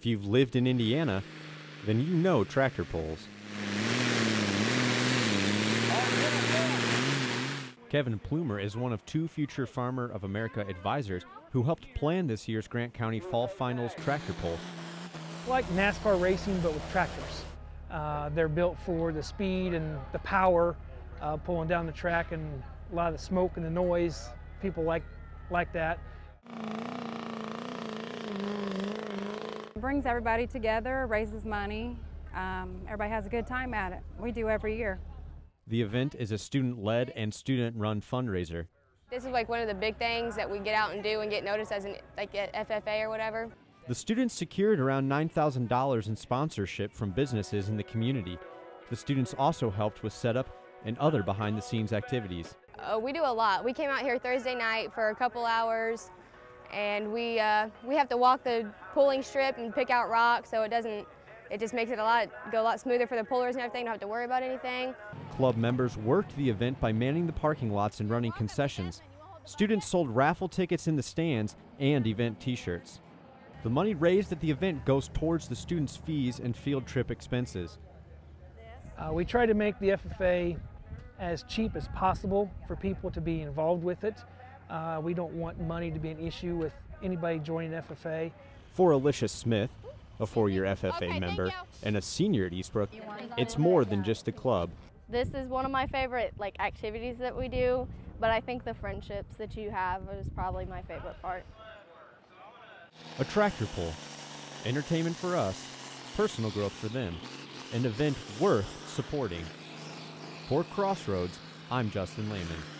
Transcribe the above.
If you've lived in Indiana, then you know tractor pulls. Kevin Plumer is one of two future Farmer of America advisors who helped plan this year's Grant County Fall Finals tractor pull. Like NASCAR racing, but with tractors. Uh, they're built for the speed and the power uh, pulling down the track and a lot of the smoke and the noise. People like, like that. Brings everybody together, raises money. Um, everybody has a good time at it. We do every year. The event is a student-led and student-run fundraiser. This is like one of the big things that we get out and do and get noticed as an like at FFA or whatever. The students secured around $9,000 in sponsorship from businesses in the community. The students also helped with setup and other behind-the-scenes activities. Uh, we do a lot. We came out here Thursday night for a couple hours, and we uh, we have to walk the pulling strip and pick out rocks, so it doesn't. It just makes it a lot go a lot smoother for the pullers and everything. Don't have to worry about anything. Club members worked the event by manning the parking lots and running concessions. Students sold raffle tickets in the stands and event T-shirts. The money raised at the event goes towards the students' fees and field trip expenses. Uh, we try to make the FFA as cheap as possible for people to be involved with it. Uh, we don't want money to be an issue with anybody joining FFA. For Alicia Smith, a four-year FFA okay, member and a senior at Eastbrook, it's more than just a club. This is one of my favorite like activities that we do, but I think the friendships that you have is probably my favorite part. A tractor pull, entertainment for us, personal growth for them, an event worth supporting. For Crossroads, I'm Justin Lehman.